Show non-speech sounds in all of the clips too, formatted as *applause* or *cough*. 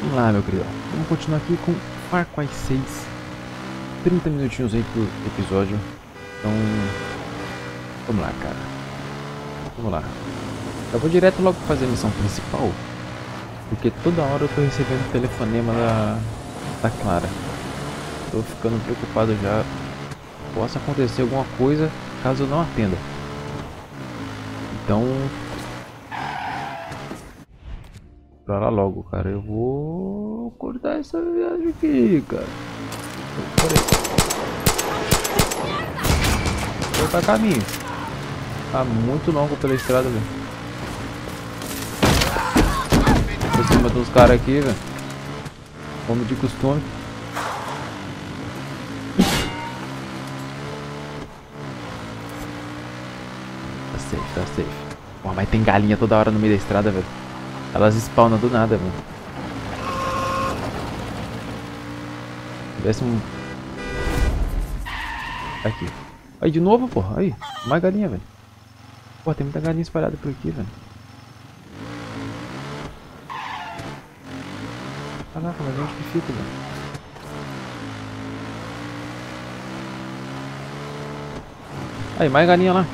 Vamos lá, meu querido. Vamos continuar aqui com Far Cry 6. 30 minutinhos aí pro episódio. Então, vamos lá, cara. Vamos lá. Eu vou direto logo fazer a missão principal. Porque toda hora eu tô recebendo telefonema da, da Clara. Tô ficando preocupado já. Possa acontecer alguma coisa caso eu não atenda. Então, pra lá logo, cara. Eu vou cortar essa viagem aqui, cara. Vou cortar caminho. Tá muito longo pela estrada, velho. Por cima dos caras aqui, velho. Como de costume. Tá safe, tá safe. Pô, mas tem galinha toda hora no meio da estrada, velho. Elas spawnam do nada, velho. Tivesse um... Aqui. Aí, de novo, porra. Aí, mais galinha, velho. Pô, tem muita galinha espalhada por aqui, velho. Caraca, mas onde que fica, velho? Aí, mais galinha lá.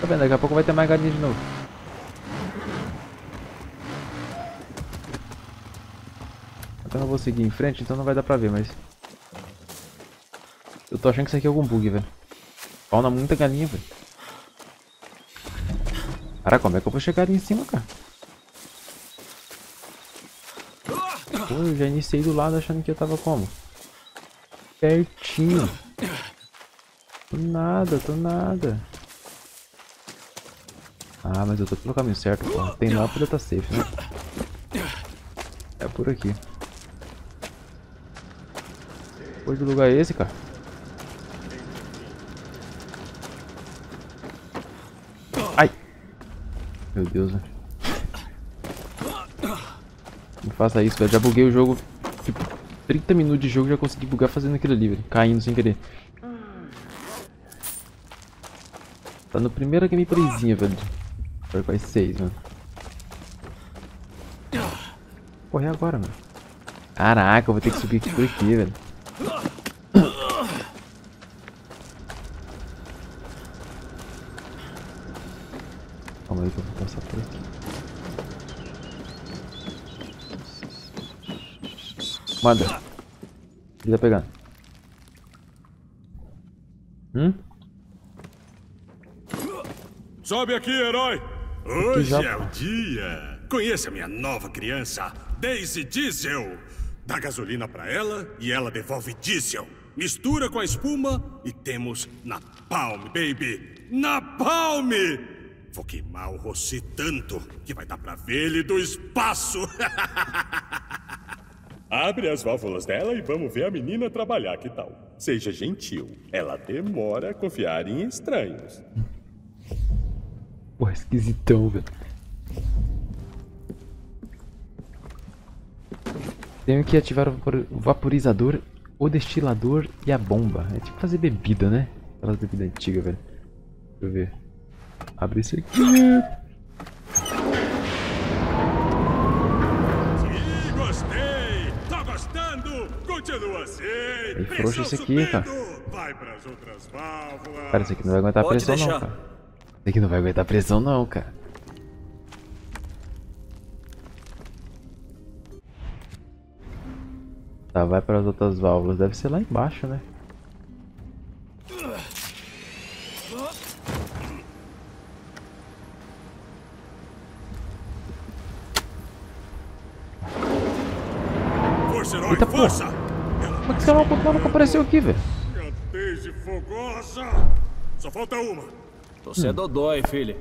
Tá vendo? Daqui a pouco vai ter mais galinha de novo. Então eu vou seguir em frente, então não vai dar pra ver, mas... Eu tô achando que isso aqui é algum bug, velho. Fauna muita galinha, velho. Cara, como é que eu vou chegar ali em cima, cara? Pô, eu já iniciei do lado achando que eu tava como? Pertinho. Tô nada, tô nada. Ah, mas eu tô pelo caminho certo, pô. Tem lá pra eu tá safe, né? É por aqui. Foi do lugar é esse, cara? Ai! Meu Deus, velho. Não faça isso, velho. Já buguei o jogo. Tipo, 30 minutos de jogo já consegui bugar fazendo aquilo ali, velho. Caindo sem querer. Tá no primeiro gameplayzinha, velho. Far Cry 6, mano. Correr agora, mano. Caraca, eu vou ter que subir aqui por aqui, velho. Calma aí que eu vou passar por aqui. Manda. Ele tá pegando. Hum? Sobe aqui, herói! Hoje é o dia! Conheça minha nova criança, Daisy Diesel! Dá gasolina pra ela e ela devolve diesel. Mistura com a espuma e temos Napalm, baby! Napalm! Vou queimar o Rossi tanto que vai dar pra ver ele do espaço! *laughs* Abre as válvulas dela e vamos ver a menina trabalhar, que tal? Seja gentil. Ela demora a confiar em estranhos. Porra, esquisitão, velho. Tenho que ativar o vaporizador, o destilador e a bomba. É tipo fazer bebida, né? Aquelas bebidas antigas, velho. Deixa eu ver. Abre isso aqui. Continua assim! Pressão frouxo esse aqui, cara. subindo. Vai pras outras válvulas! Cara, isso aqui não vai aguentar Pode pressão não, deixar. cara. Isso aqui não vai aguentar pressão não, cara. Tá, vai para as outras válvulas. Deve ser lá embaixo, né? Força, herói, Eita, força! Como é que esse maluco maluco apareceu aqui, velho? Fogosa! Só falta uma. Você é dodói, filho.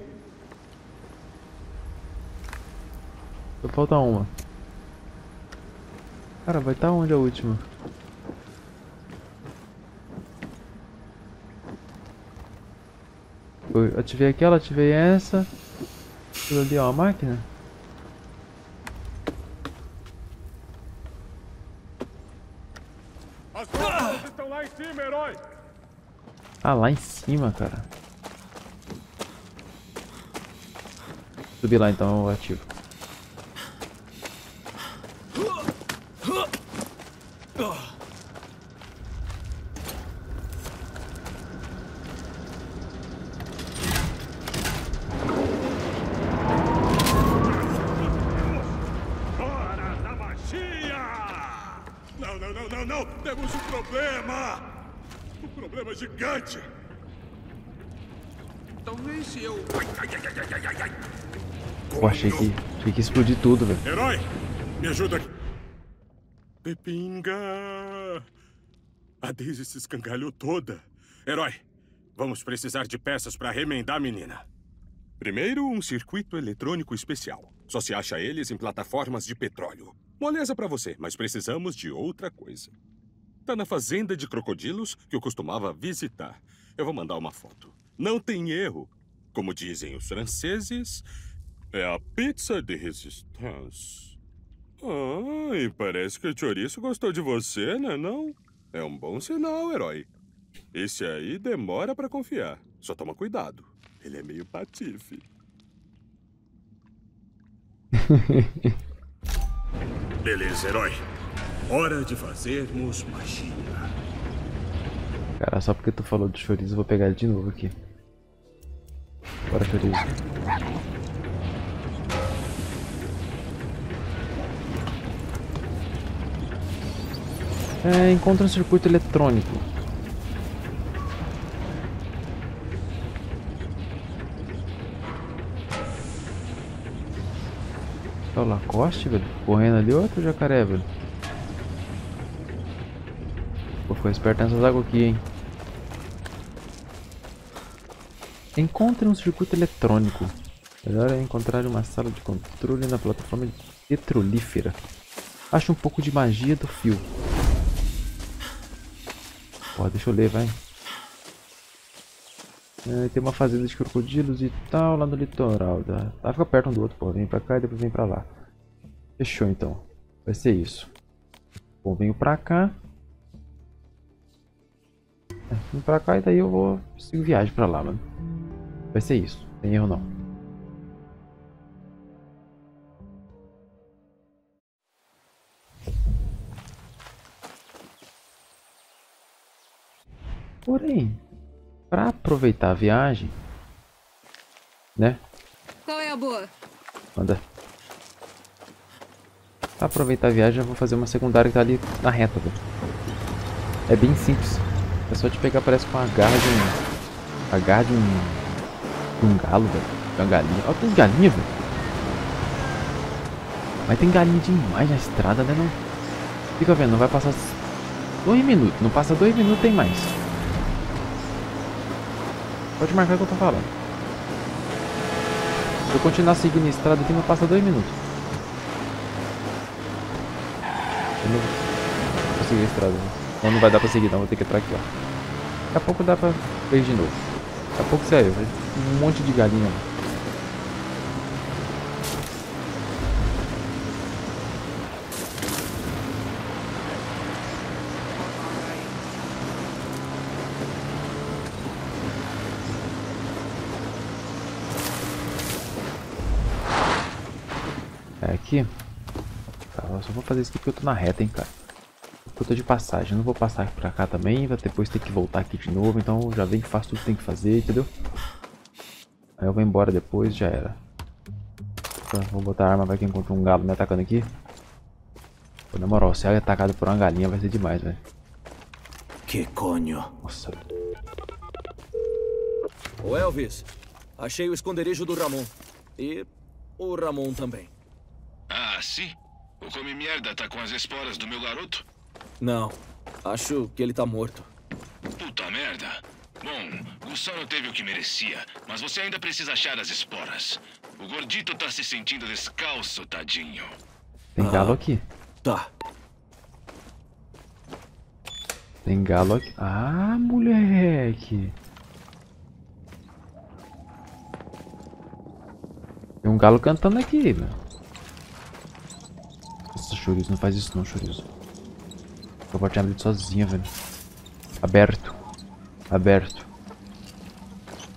Só falta uma. Cara, vai estar onde a última? Eu ativei aquela, ativei essa. Aquilo ali, ó, a máquina. Vocês estão lá em cima, herói! Ah, lá em cima, cara. Subir lá então, eu ativo. Ah. Problema gigante! Talvez se eu. Ai, ai, ai, ai, ai, ai, ai. Pô, achei que, achei que explodir tudo, velho. Herói, me ajuda aqui. Pepinga! A Daisy se escangalhou toda. Herói, vamos precisar de peças para remendar a menina. Primeiro, um circuito eletrônico especial. Só se acha eles em plataformas de petróleo. Moleza para você, mas precisamos de outra coisa. Tá na fazenda de crocodilos que eu costumava visitar. Eu vou mandar uma foto. Não tem erro. Como dizem os franceses, é a pizza de resistência. Ah, e parece que o chouriço gostou de você, né não? É um bom sinal, herói. Esse aí demora pra confiar. Só toma cuidado. Ele é meio patife. *laughs* Beleza, herói. Hora de fazermos magia. Cara, só porque tu falou do chorizo, vou pegar ele de novo aqui. Bora, chorizo. É, encontra um circuito eletrônico. É o Lacoste, velho? Correndo ali, outro jacaré, velho. Ficar esperto nessas águas aqui, hein? Encontre um circuito eletrônico. Melhor é encontrar uma sala de controle na plataforma petrolífera. Acho um pouco de magia do fio. Pô, deixa eu ler, vai. É, tem uma fazenda de crocodilos e tal lá no litoral. Tá, tá fica perto um do outro, pô. Vem pra cá e depois vem pra lá. Fechou então. Vai ser isso. Bom, venho pra cá. É, venho pra cá e daí eu vou seguir viagem pra lá, mano. Vai ser isso. Tem erro não. Porém, para aproveitar a viagem, né? Qual é a boa? Manda. Pra aproveitar a viagem, eu vou fazer uma secundária que tá ali na reta, velho. É bem simples. É só te pegar, parece com a garra de um. A garra de um. De um galo, velho. De uma galinha. Ó, tem galinha, velho. Mas tem galinha demais na estrada, né? Não. Fica vendo, não vai passar dois minutos. Não passa dois minutos, tem mais. Pode marcar o que eu tô falando. Se eu continuar seguindo a estrada aqui, não passa dois minutos. Eu não vou seguir a estrada. Né? Não, não vai dar pra seguir, não. Vou ter que entrar aqui, ó. Daqui a pouco dá pra ver de novo. Daqui a pouco saiu. Um monte de galinha. É aqui. Tá, eu só vou fazer isso aqui porque eu tô na reta, hein, cara. Eu tô de passagem, eu não vou passar pra cá também, vai depois ter que voltar aqui de novo, então já vem, faço tudo que tem que fazer, entendeu? Aí eu vou embora depois, já era. Vou botar a arma, vai que encontra um galo me atacando aqui. Pô, na moral, se é atacado por uma galinha vai ser demais, velho. Que conho. Nossa, Ô Elvis, achei o esconderijo do Ramon. E o Ramon também. Ah, sim? O Come Merda tá com as esporas do meu garoto? Não, acho que ele tá morto. Puta merda. Bom, o só não teve o que merecia, mas você ainda precisa achar as esporas. O gordito tá se sentindo descalço, tadinho. tem galo aqui. Tá. Tem galo aqui. Ah, moleque. Tem um galo cantando aqui, meu. Nossa, Chorizo, não faz isso não, Chorizo. Eu vou tinha ali sozinha, velho. Aberto. Aberto.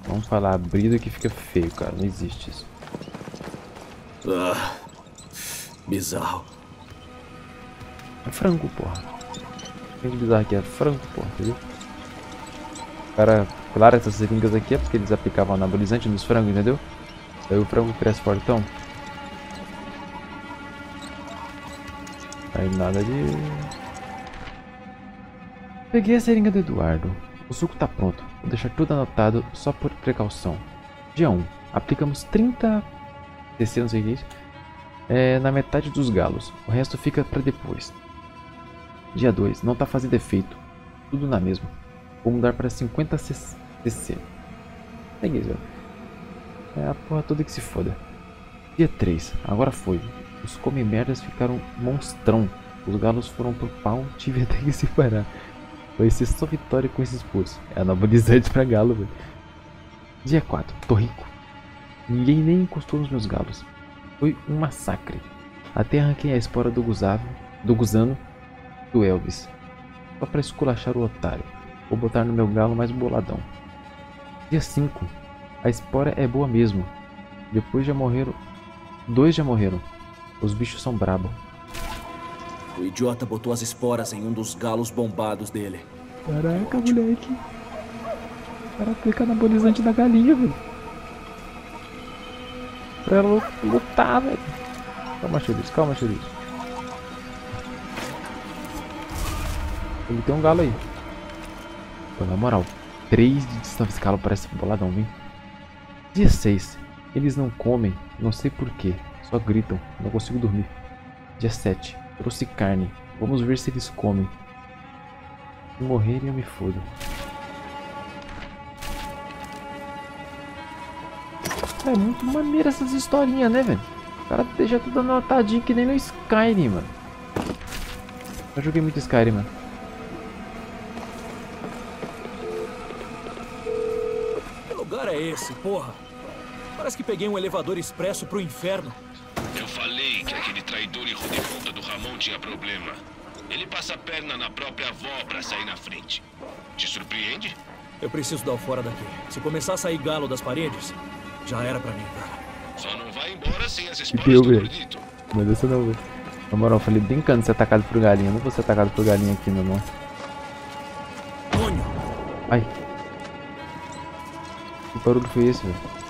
Vamos falar abrido que fica feio, cara. Não existe isso. Ah, bizarro. É frango, porra. Tem que bizarro aqui é frango, pô, entendeu? Cara, claro, essas seringas aqui é porque eles aplicavam anabolizante nos frangos, entendeu? Aí o frango cresce fortão. Aí nada de... Peguei a seringa do Eduardo. O suco tá pronto. Vou deixar tudo anotado só por precaução. Dia 1. Aplicamos 30... TC, não sei o que é isso. É, na metade dos galos. O resto fica pra depois. Dia 2. Não tá fazendo efeito. Tudo na mesma. Vou mudar para 50 CC. Peguei, velho. É a porra toda que se foda. Dia 3. Agora foi. Os come-merdas ficaram monstrão. Os galos foram pro pau. Tive até que separar. Vai ser só vitória com esses pulsos. É anabolizante pra galo, velho. Dia 4. Tô rico. Ninguém nem encostou nos meus galos. Foi um massacre. Até arranquei a espora do gusavo, do gusano, do Elvis. Só pra esculachar o otário. Vou botar no meu galo mais boladão. Dia 5. A espora é boa mesmo. Depois já morreram. Dois já morreram. Os bichos são brabo. O idiota botou as esporas em um dos galos bombados dele. Caraca, moleque. O cara aplica anabolizante da galinha, velho. Pra ela lutar, velho. Calma, Chorizo, calma, Chorizo. Ele tem um galo aí. Pô, na moral, 3 de distância escala parece boladão, hein? Dia 6. Eles não comem, não sei porquê. Só gritam, não consigo dormir. Dia 7. Trouxe carne. Vamos ver se eles comem. Se morrerem, eu me fodo. É muito maneiro essas historinhas, né, velho? O cara deixa tudo anotadinho que nem no Skyrim, mano. Eu joguei muito Skyrim, mano. Que lugar é esse, porra? Parece que peguei um elevador expresso pro inferno. Falei que aquele traidor e rodeponta do Ramon tinha problema. Ele passa a perna na própria avó pra sair na frente. Te surpreende? Eu preciso dar o fora daqui. Se começar a sair galo das paredes, já era pra mim, cara. Só não vai embora sem as esporas do gordito. Mas essa não, velho. Na moral, eu falei brincando de ser atacado por galinha. Eu não vou ser atacado por galinha aqui, meu irmão. Ai. Que barulho foi esse, velho?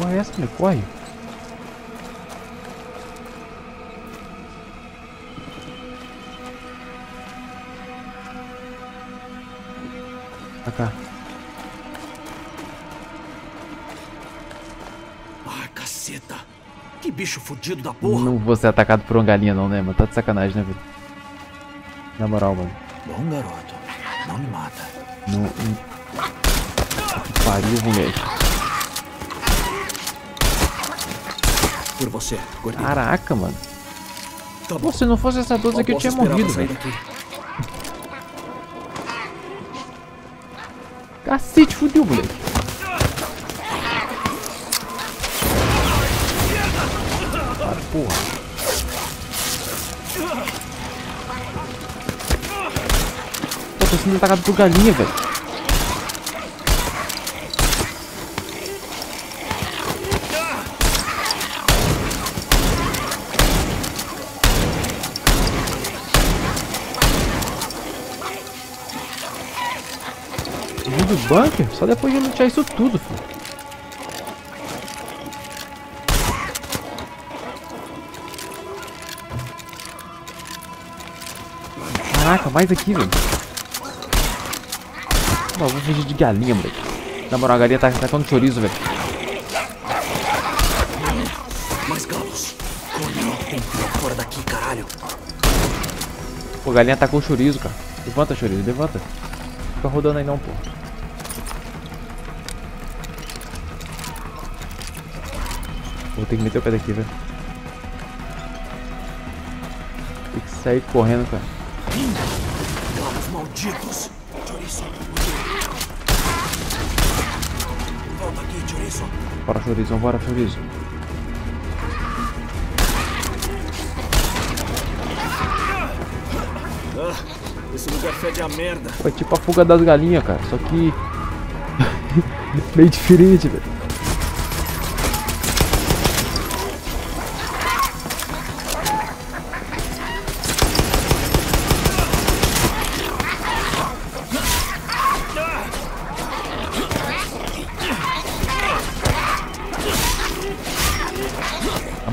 Porra é essa, moleque? Corre. Pra cá. Ah, caceta! Que bicho fudido da porra! Não vou ser atacado por uma galinha não, né, mano? Tá de sacanagem, né, velho? Na moral, mano. Bom garoto, não me mata. Não... não... Que pariu, moleque. Por você, gordinho. Caraca, mano. tá Pô, se não fosse essa 12 Mal aqui, eu tinha morrido, velho. Cacete, fudeu, moleque. Ah, porra. Pô, tô sendo atacado por galinha, velho. Do bunker? Só depois de lutear isso tudo, filho. Caraca, mais aqui, velho. Não, vou fugir de galinha, moleque. Na moral, a galinha tá atacando chorizo, velho. Mais galos. Tem fora daqui, caralho. Pô, a galinha atacou o chorizo, cara. Levanta, chorizo, levanta. Fica rodando aí não, pô. Ter que meter o pé daqui, velho. Tem que sair correndo, cara. Galos malditos. Chorizo. Volta aqui, Chorizo. Bora, chorizo, bora, chorizo. Ah, esse lugar fede a merda. É tipo a fuga das galinhas, cara. Só que. *laughs* meio diferente, velho.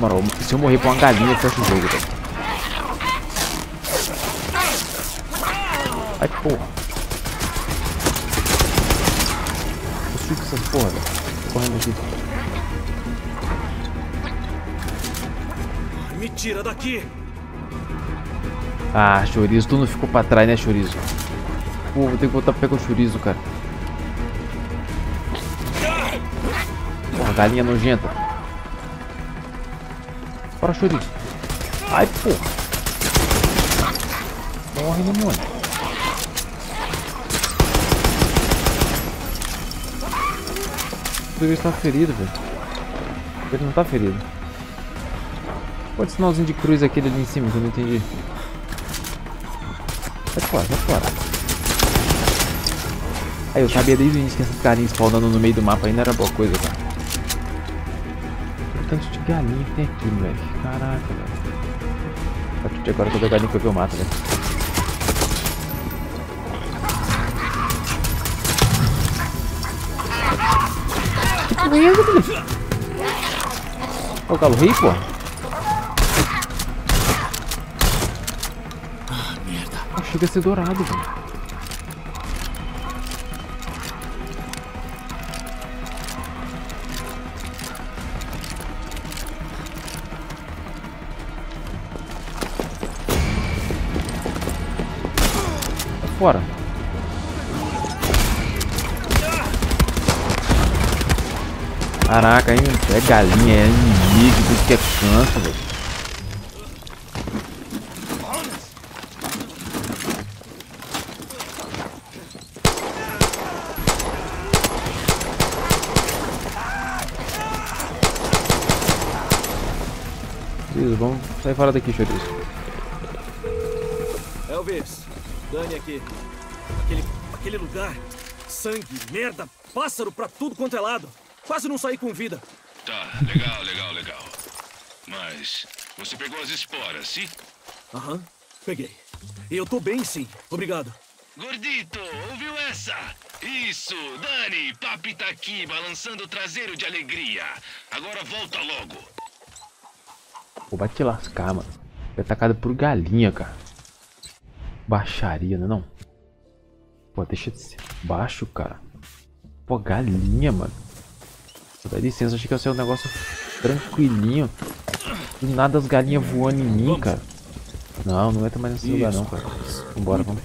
Moral, se eu morrer pra uma galinha, eu fecho o jogo, velho. Ai, porra. Eu fico essas porra, velho. Tô correndo aqui. Me tira daqui! Ah, chorizo, tu não ficou pra trás, né, chorizo? Pô, vou ter que voltar pra pegar o chorizo, cara. Porra, galinha nojenta. Bora, chorizo. Ai, porra. Morre, mano? O chorizo tá ferido, velho. Ele não tá ferido. É o sinalzinho de cruz aquele ali em cima que eu não entendi? Sai fora, sai fora. Aí eu sabia desde o início que esses carinhas spawnando no meio do mapa não era boa coisa, cara. Tanto de galinha que tem aqui, moleque. Caraca, velho. A partir de agora toda galinha que eu ver eu mato, velho. Que porra é essa, velho? Ó o galo rei, porra. Ah, chega a ser dourado, velho. Caraca, hein? É galinha, é inimigo, tudo que é canto, velho. Vamos sair fora daqui, Chorizo. Elvis, Dani aqui. Aquele, aquele lugar. Sangue, merda, pássaro pra tudo quanto é lado. Quase não saí com vida. Tá, legal, legal, legal. Mas você pegou as esporas, sim? Aham, peguei. E eu tô bem, sim. Obrigado. Gordito, ouviu essa? Isso, Dani, papi tá aqui, balançando o traseiro de alegria. Agora volta logo. Pô, vai te lascar, mano. Foi atacado por galinha, cara. Baixaria, né não? Pô, deixa de ser baixo, cara. Pô, galinha, mano. Dá licença, achei que ia ser um negócio tranquilinho. Do nada as galinhas voando em mim, cara. Não, não entra mais nesse lugar não, cara. Vambora, vamos.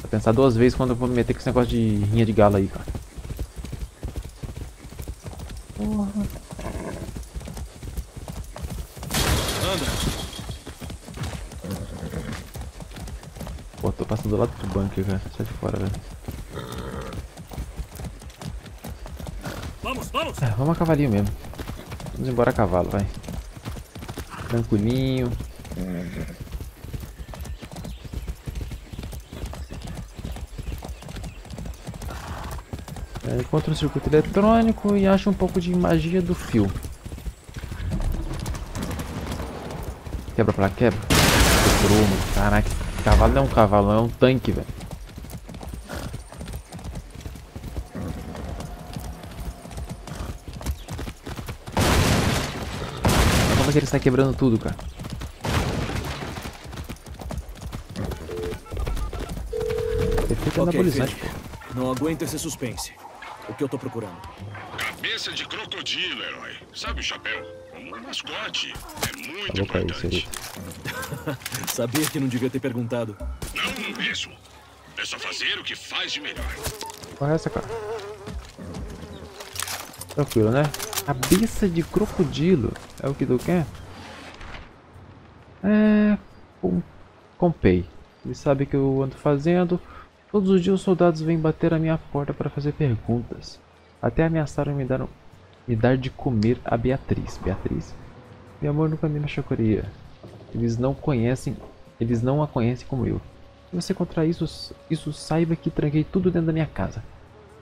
Vou pensar duas vezes quando eu vou me meter com esse negócio de rinha de galo aí, cara. Anda. Pô, tô passando do lado do bunker, cara. Sai de fora, velho. É, vamos a cavalinho mesmo. Vamos embora a cavalo, vai. Tranquilinho. É, encontra o circuito eletrônico e acha um pouco de magia do fio. Quebra pra lá, quebra. Caraca, cavalo não é um cavalo, é um tanque, velho. Que ele está quebrando tudo, cara? Efeito Ok, anabolizante, filho. pô. Não aguento esse suspense. O que eu tô procurando? Cabeça de crocodilo, herói. Sabe o chapéu? Um mascote. É muito Falou pra isso importante. *laughs* Sabia que não devia ter perguntado. Não mesmo. É só fazer o que faz de melhor. Qual é essa, cara? Tranquilo, né? Cabeça de crocodilo. É o que tu quer? É... Com... Compei. Ele sabe que eu ando fazendo. Todos os dias os soldados vêm bater a minha porta para fazer perguntas. Até ameaçaram me dar, me dar de comer a Beatriz. Beatriz? Meu amor nunca me machucaria. Eles não conhecem... Eles não a conhecem como eu. Se você contra isso, isso saiba que tranquei tudo dentro da minha casa.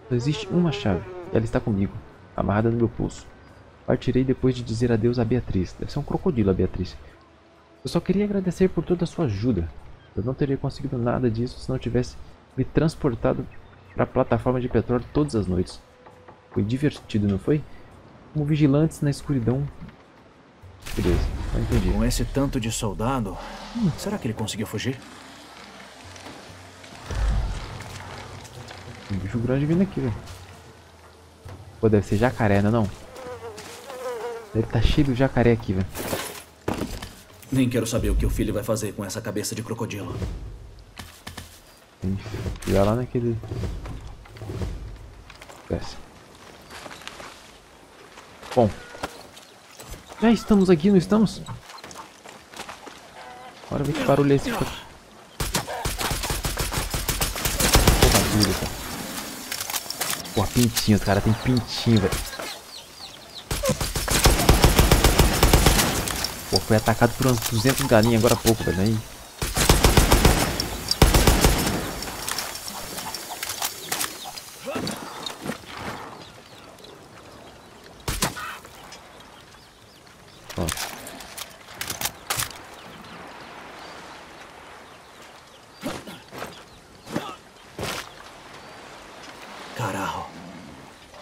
Só existe uma chave, ela está comigo, amarrada no meu pulso. Partirei depois de dizer adeus a Beatriz. Deve ser um crocodilo a Beatriz. Eu só queria agradecer por toda a sua ajuda. Eu não teria conseguido nada disso se não tivesse me transportado para a plataforma de petróleo todas as noites. Foi divertido, não foi? como vigilantes na escuridão. Beleza, não entendi. Com esse tanto de soldado, será que ele conseguiu fugir? Um bicho grande vindo aqui, velho. Pô, deve ser jacaré, não é não? Deve tá cheio de jacaré aqui, velho. Nem quero saber o que o filho vai fazer com essa cabeça de crocodilo. Tem que ir lá naquele... Desce. Bom. Já estamos aqui, não estamos? Bora ver que barulho é esse. Pô, bagulho, cara. Pô, pintinho, os caras tem pintinho, velho. Pô, foi atacado por uns 200 galinhas agora há pouco, velho. Aí. Ó. Caralho.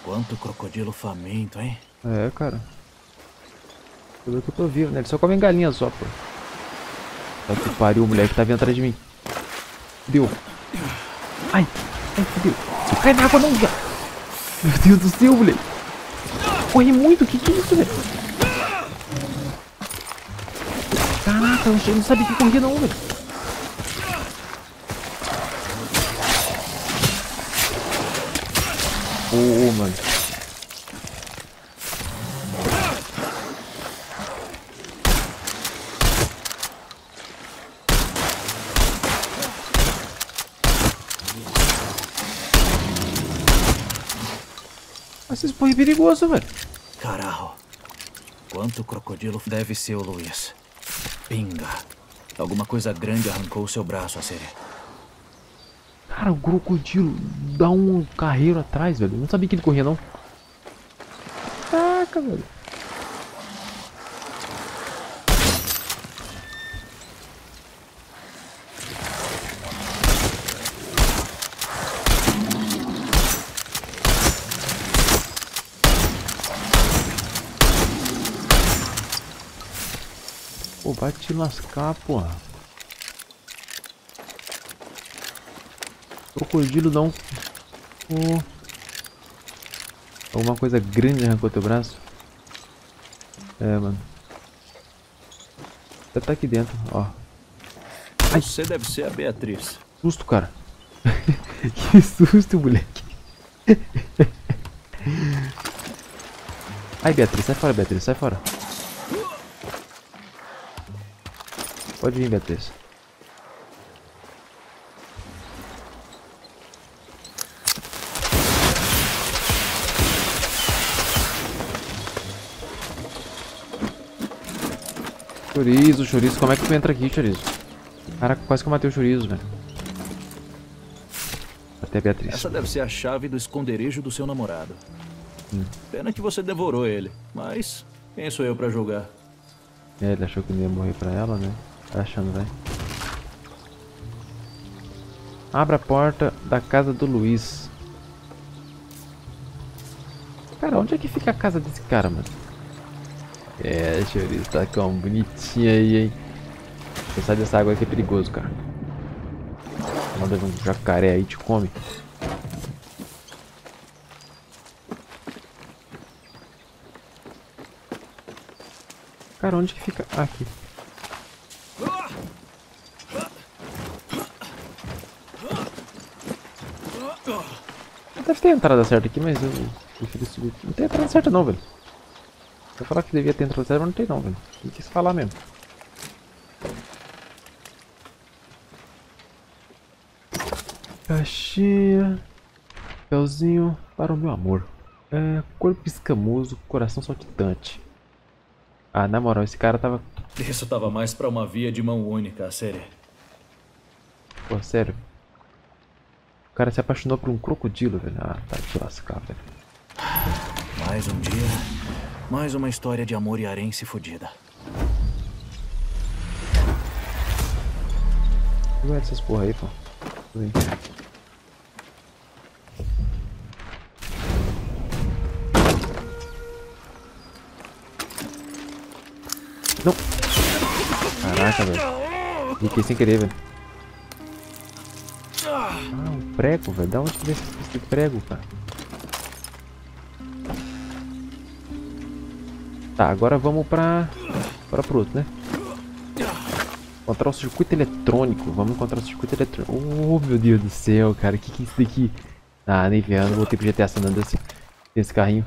Quanto crocodilo faminto, hein? É, cara. Pelo que eu tô vendo, né? Ele só come galinha só, pô. Tá que pariu, o moleque tá vindo atrás de mim. Deu. Ai, ai, fudeu. Cai na água não, velho. Meu Deus do céu, moleque. Corre muito, que que é isso, velho? Caraca, eu não sabia que corria não, velho. Perigoso, velho. Caralho. Quanto crocodilo deve ser o Luiz? Pinga. Alguma coisa grande arrancou seu braço, a série. Cara, o crocodilo dá um carreiro atrás, velho. Eu não sabia que ele corria, não. Caraca, velho. Vai te lascar, porra. Crocodilo dá um. Pô. Alguma coisa grande arrancou teu braço? É, mano. Deve tá aqui dentro, ó. Você deve ser a Beatriz. Susto, cara. *laughs* que susto, moleque. Ai, Beatriz, sai fora, Beatriz, sai fora. Pode vir, Beatriz. Chorizo, chorizo, como é que tu entra aqui, chorizo? Caraca, quase que eu matei o chorizo, velho. Até a Beatriz. Essa deve ser a chave do esconderijo do seu namorado. Pena que você devorou ele, mas quem sou eu pra julgar? É, ele achou que não ia morrer pra ela, né? Tá achando, vai. Abra a porta da casa do Luiz. Cara, onde é que fica a casa desse cara, mano? É, Chorizo, tá com bonitinho aí, hein? Você sai dessa água aqui é perigoso, cara. Manda um jacaré aí te come. Cara, onde que fica? Ah, aqui. Ter entrada certa aqui, mas eu prefiro subir. Não tem entrada certa não, velho. Eu falar que devia ter entrada certa, mas não tem não, velho. Não quis falar mesmo. Caixinha. Papelzinho para o meu amor. É, corpo escamoso, coração saltitante. Ah, na moral, esse cara tava. Isso tava mais pra uma via de mão única, a série. Pô, sério. O cara se apaixonou por um crocodilo, velho. Ah, tá de lascar, velho. Mais um dia, mais uma história de amor e arense fodida. é essas porra aí, pô. Vem. Não. Caraca, velho. Fiquei sem querer, velho. Prego, velho. Da onde que veio esse prego, cara? Tá, agora vamos pra... Para pro outro, né? Encontrar o circuito eletrônico. Vamos encontrar o circuito eletrônico. Oh, meu Deus do céu, cara. O que, que é isso daqui? Ah, nem vendo. Voltei pro GTA San Andreas desse carrinho.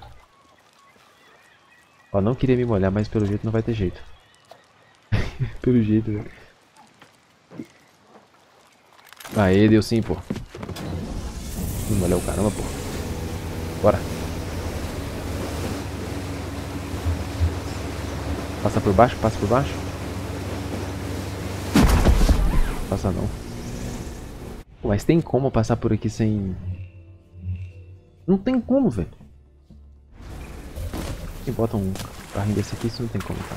Ó, não queria me molhar, mas pelo jeito não vai ter jeito. *laughs* pelo jeito, velho. Aê, deu sim, pô. Molhou o caramba, pô. Bora. Passa por baixo, passa por baixo. Passa não. Mas tem como passar por aqui sem... Não tem como, velho. Quem bota um carrinho desse aqui, isso não tem como, tá?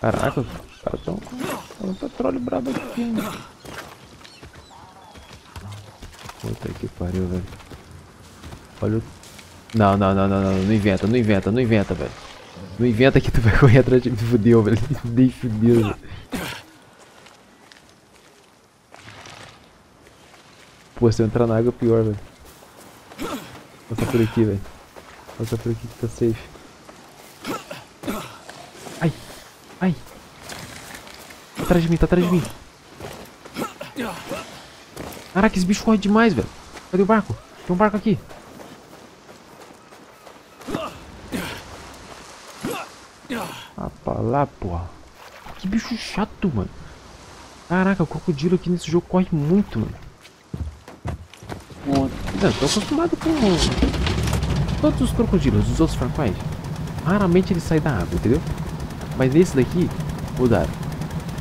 Caraca, caras com um petróleo brabo aqui, mano. Puta que pariu, velho. Olha o... Não, não, não, não, não, não inventa, não inventa, não inventa, velho. Não inventa que tu vai correr atrás de mim, fudeu, velho. *laughs* Nem fudeu, velho. Pô, se eu entrar na água, pior, velho. Passa por aqui, velho. Passa por aqui que tá safe. Ai! Ai! Tá atrás de mim, tá atrás de mim. Caraca, esse bicho corre demais, velho. Cadê o barco? Tem um barco aqui. Ah, pra lá, porra. Que bicho chato, mano. Caraca, o crocodilo aqui nesse jogo corre muito, mano. Não, tô acostumado com todos os crocodilos, os outros Far Raramente eles saem da água, entendeu? Mas esse daqui, mudaram.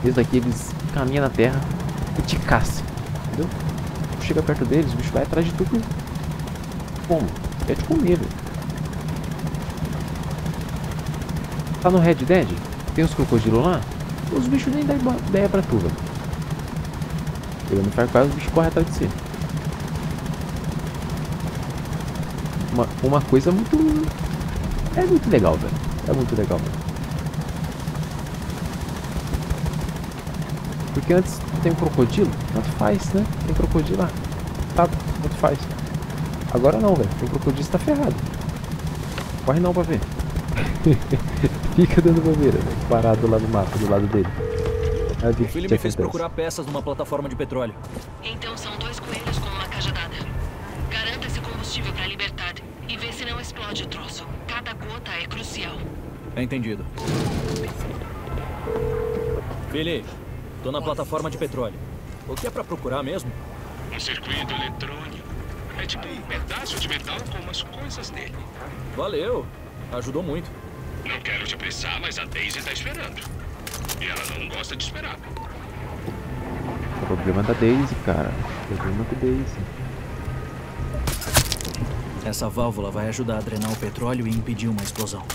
Esse daqui eles caminham na terra e te caçam, entendeu? Chega perto deles, o bicho vai atrás de tudo. Como? Quer te comer, velho. Tá no Red Dead? Tem os crocodilos lá? Os bichos nem dão ideia pra tu, velho. Chegando no Far Cry, os bichos correm atrás de você. Uma, uma coisa muito... É muito legal, velho. É muito legal, velho. Porque antes tem um crocodilo, tanto faz, né? Tem crocodilo lá. Tá, tanto faz. Agora não, velho. Tem crocodilo, tá ferrado. Corre não pra ver. *laughs* Fica dando bobeira, velho. Parado lá no mapa, do lado dele. Aí, o filho me fez procurar peças numa plataforma de petróleo. Então são dois coelhos com uma cajadada. Garanta esse combustível pra libertar e vê se não explode o troço. Cada gota é crucial. Entendido. Billy, tô na plataforma de petróleo. O que é pra procurar mesmo? Um circuito eletrônico. É tipo um pedaço de metal com umas coisas nele. Valeu. Ajudou muito. Não quero te apressar, mas a Daisy tá esperando. E ela não gosta de esperar. Problema da Daisy, cara. Problema da Daisy. Essa válvula vai ajudar a drenar o petróleo e impedir uma explosão.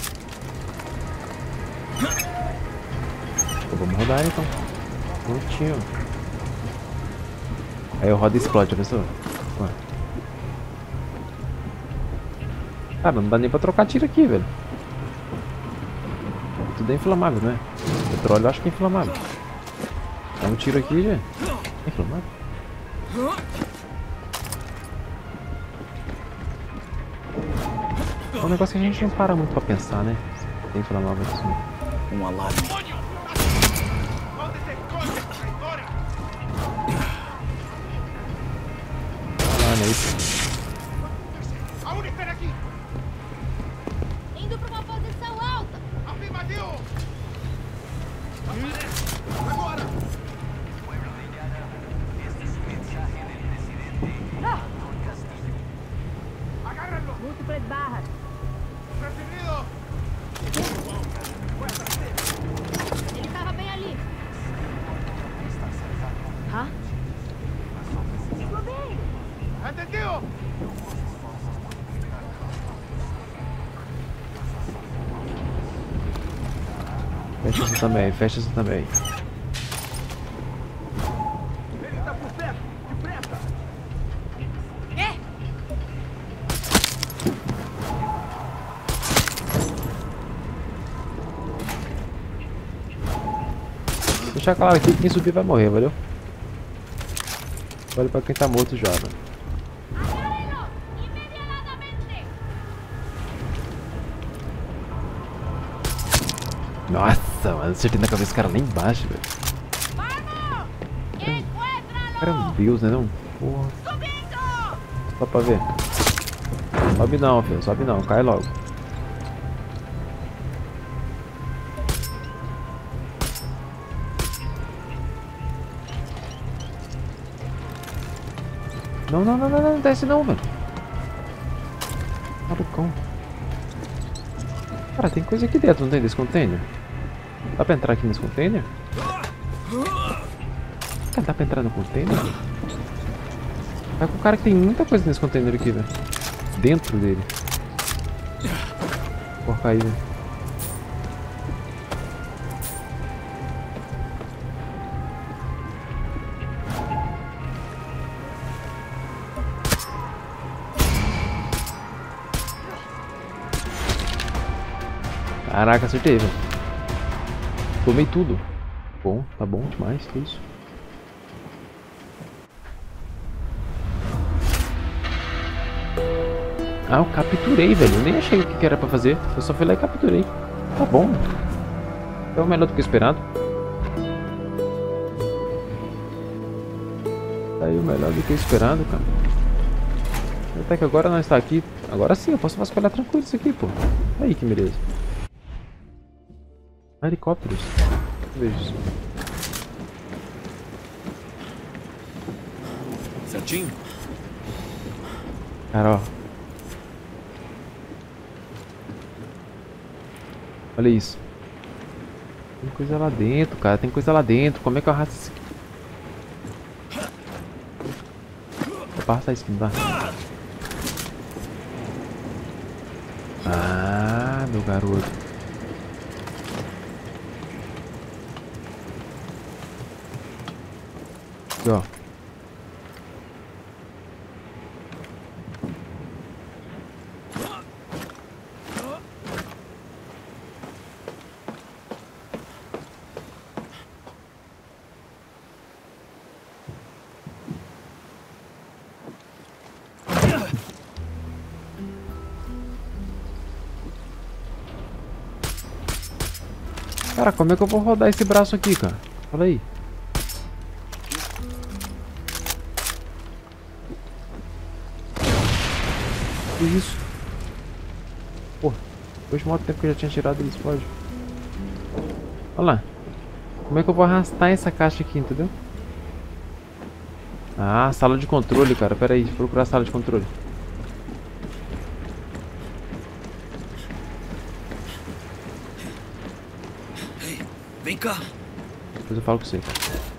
Então vamos rodar então. Prontinho. Aí o roda explode, pessoal. Cara, não dá nem pra trocar tiro aqui, velho. Tudo é inflamável, né? Petróleo eu acho que é inflamável. Dá um tiro aqui, já. É inflamável. É um negócio que a gente não para muito pra pensar, né? Tem inflamável assim. Um alarme. Alarme você também, fecha você também. deixar claro aqui quem subir vai morrer, valeu? Olha pra quem tá morto já, né? Nossa! Nossa, mano, acertei na cabeça do cara lá embaixo, velho. ¡Encuéntralo! Cara, é um deus, né não? Porra, só pra ver. Sobe não, filho, sobe não, cai logo. Não, não, não, não, não, não desce não, velho. Malucão. Cara, tem coisa aqui dentro, não tem desse container? Dá pra entrar aqui nesse container? Cara, dá pra entrar no container? Vai com o cara que tem muita coisa nesse container aqui, velho. Dentro dele. Porcaria. Caraca, acertei, velho. Tomei tudo. Bom, tá bom demais, que isso. Ah, eu capturei, velho. Eu nem achei o que era pra fazer. Eu só fui lá e capturei. Tá bom. É o melhor do que esperado. Tá aí o melhor do que esperado, cara. Até que agora nós está aqui. Agora sim, eu posso vasculhar tranquilo isso aqui, pô. Aí que beleza. Helicópteros. Veja isso. Certinho? Cara, ó. Olha isso. Tem coisa lá dentro, cara. Tem coisa lá dentro. Como é que eu arrasto isso aqui? Vou passar isso aqui, não dá? Ah, meu garoto. Aqui, ó. Cara, como é que eu vou rodar esse braço aqui, cara? Fala aí. Que isso? Pô, depois de muito tempo que eu já tinha tirado ele explode. Olha lá. Como é que eu vou arrastar essa caixa aqui, entendeu? Ah, sala de controle, cara. Pera aí, procurar a sala de controle. Vem cá. Depois eu falo com você, cara.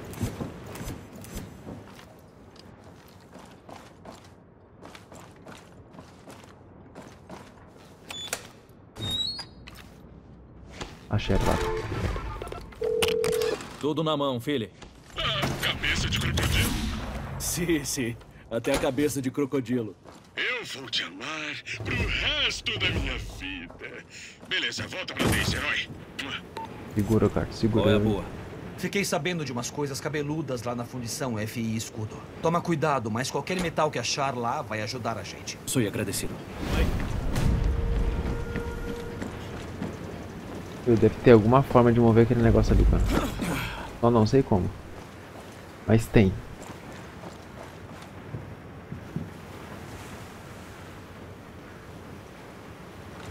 Placa. Tudo na mão, filho. Ah, cabeça de crocodilo. Sim, sim. Até a cabeça de crocodilo. Eu vou te amar pro resto da minha vida. Beleza, volta pra Daisy, herói. Segura, cara. Segura. Qual é a boa? Fiquei sabendo de umas coisas cabeludas lá na fundição FI Escudo. Toma cuidado, mas qualquer metal que achar lá vai ajudar a gente. Sou agradecido. Deve ter alguma forma de mover aquele negócio ali, cara. Só não sei como. Mas tem.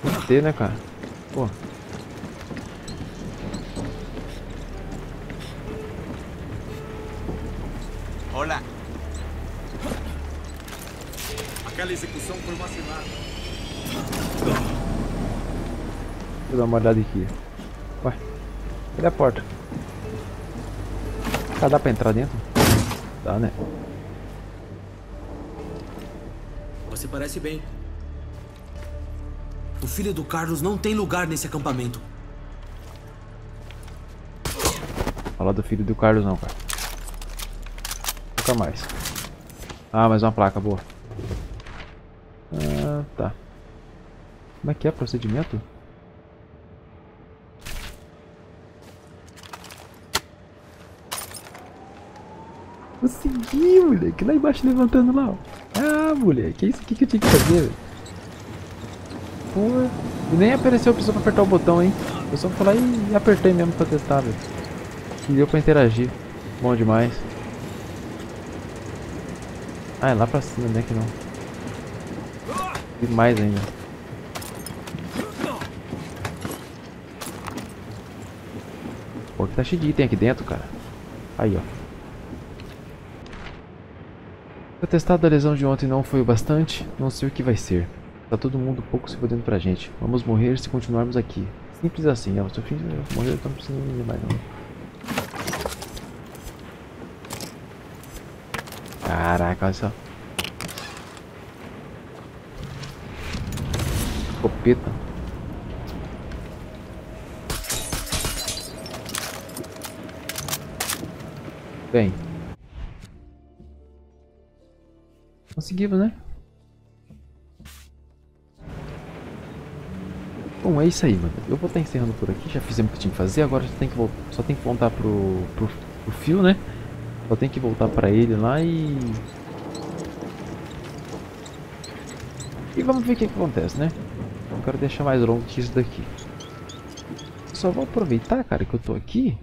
Tem que ter, né, cara? Pô. Olá. Aquela execução foi uma cilada. Deixa eu dar uma olhada aqui. Ué, cadê a porta? Ah, dá pra entrar dentro? Dá, né? Você parece bem. O filho do Carlos não tem lugar nesse acampamento. Fala do filho do Carlos não, cara. Nunca mais. Ah, mais uma placa, boa. Ah, tá. Como é que é procedimento? Consegui, moleque. Lá embaixo levantando lá, ó. Ah, moleque. É isso aqui que eu tinha que fazer, velho. Porra. E nem apareceu a opção pra apertar o botão, hein. Eu só fui lá e apertei mesmo pra testar, velho. E deu pra interagir. Bom demais. Ah, é lá pra cima, né? Que não. E mais ainda. Pô, que tá cheio de item aqui dentro, cara. Aí, ó. O testado da lesão de ontem não foi o bastante, não sei o que vai ser. Tá todo mundo pouco se fodendo pra gente. Vamos morrer se continuarmos aqui. Simples assim, ó. Se eu fim morrer, eu não preciso de mais não. Caraca, olha só. Escopeta. Bem. Conseguimos, né? Bom, é isso aí, mano. Eu vou estar encerrando por aqui. Já fizemos o que tinha que fazer. Agora só tem que, só tem que voltar pro, pro, pro fio, né? Só tem que voltar pra ele lá e... E vamos ver o que, que acontece, né? Não quero deixar mais longo que isso daqui. Só vou aproveitar, cara, que eu tô aqui.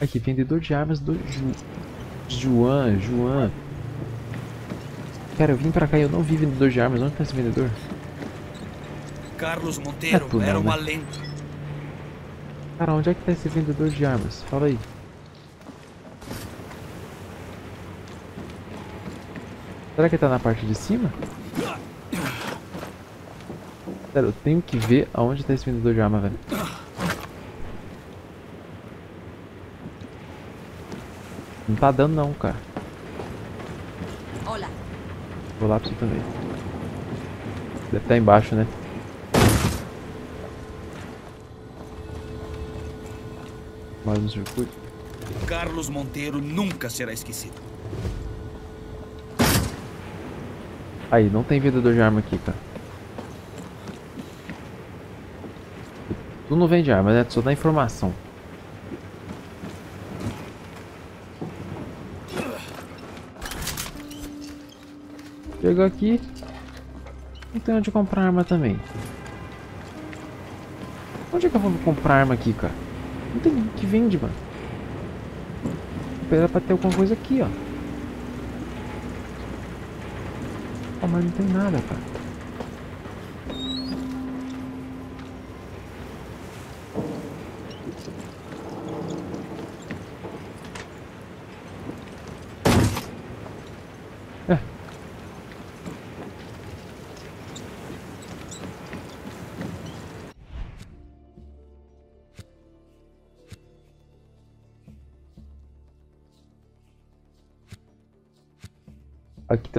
Aqui, vendedor de armas do Ju... Juan, Juan. Cara, eu vim pra cá e eu não vi vendedor de armas. Onde tá esse vendedor? Carlos Monteiro É tu não, era uma né? lenda. Cara, onde é que tá esse vendedor de armas? Fala aí. Será que tá na parte de cima? Sério, eu tenho que ver aonde tá esse vendedor de arma, velho. Não tá dando não, cara. Vou lá pra você também. Deve estar embaixo, né? Mais um circuito. Carlos Monteiro nunca será esquecido. Aí, não tem vendedor de arma aqui, cara. Tu não vende arma, né? Tu só dá informação. Chegou aqui. Não tem onde comprar arma também. Onde é que eu vou comprar arma aqui, cara? Não tem que vende, mano. Era pra ter alguma coisa aqui, ó. Ah, mas não tem nada, cara.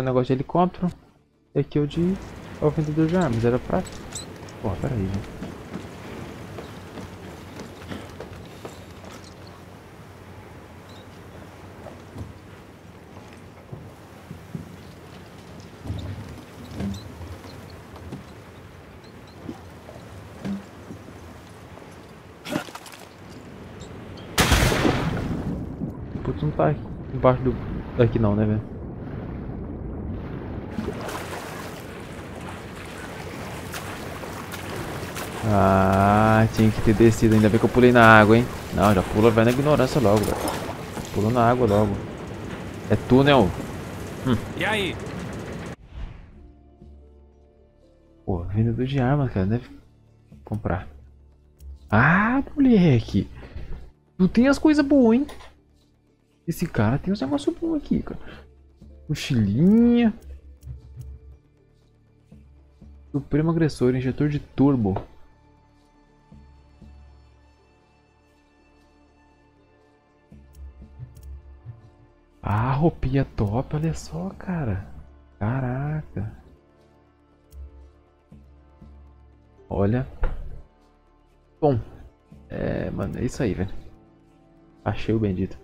Negócio de helicóptero. E aqui é o de. É o vendedor de armas. Era pra. Pô, pera aí, gente. Putz, não tá embaixo do. daqui não, né, velho? Ah, tinha que ter descido. Ainda bem que eu pulei na água, hein? Não, já pula, vai na ignorância logo, velho. Pula na água logo. É túnel. E aí? Pô, vendedor de armas, cara. Deve comprar. Ah, moleque. Tu tem as coisas boas, hein? Esse cara tem uns negócios bons aqui, cara. Mochilinha. Supremo agressor, injetor de turbo. Ah, roupinha top, olha só, cara. Caraca. Olha. Bom. É, mano, é isso aí, velho. Achei o bendito.